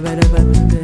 ba ba ba ba